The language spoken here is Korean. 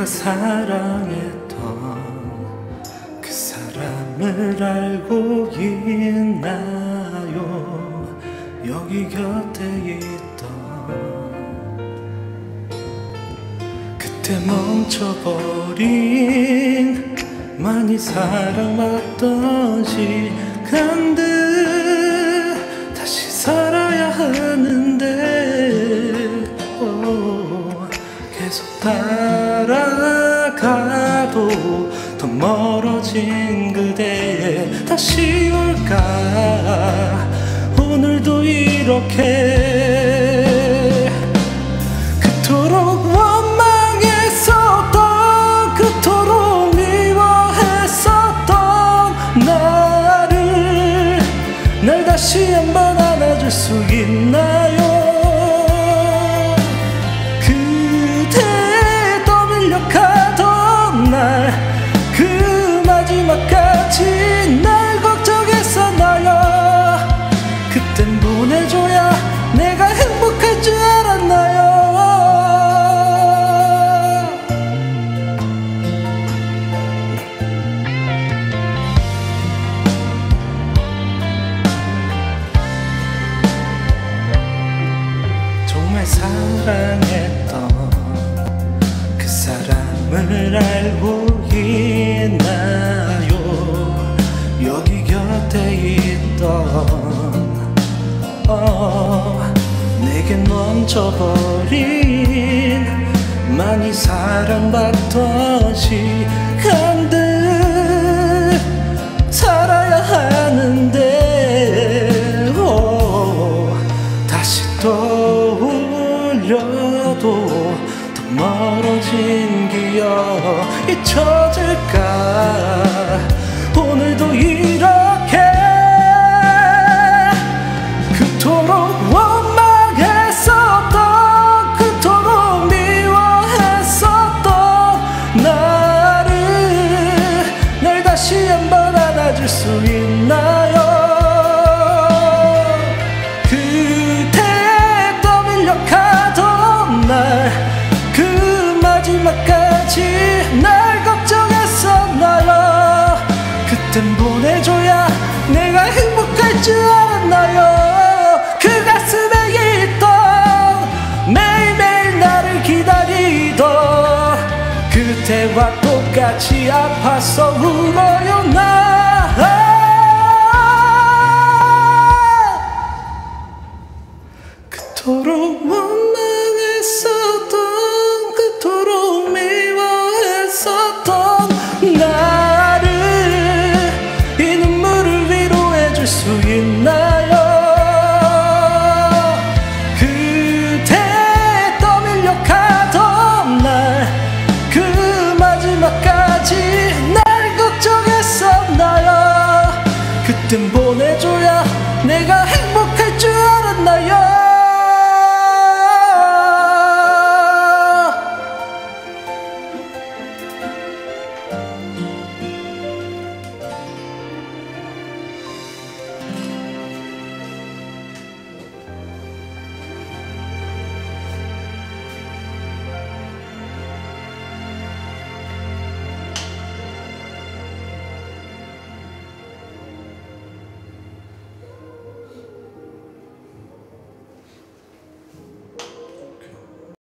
내가 사랑했던 그 사람을 알고 있나요? 여기 곁에 있던 그때 멈춰버린 많이 사랑받던 시간들 다시 살아야 하는데 오, 계속 따라가도 더 멀어진 그대에 다시 올까? 오늘도 이렇게 그토록 날 다시 한번 안아줄 수 있나요 사람을 알고 있나요? 여기 곁에 있던 어, 내겐 멈춰버린 많이 사랑받던 시간 잊혀질까? 오늘도 이렇 줄 알았나요? 그 가슴에 있던 매일매일 나를 기다리던 그때와 똑같이 아파서 울어요 나? 그토록